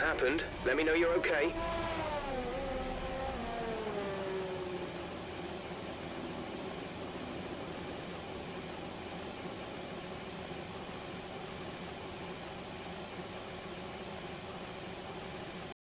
happened. Let me know you're okay.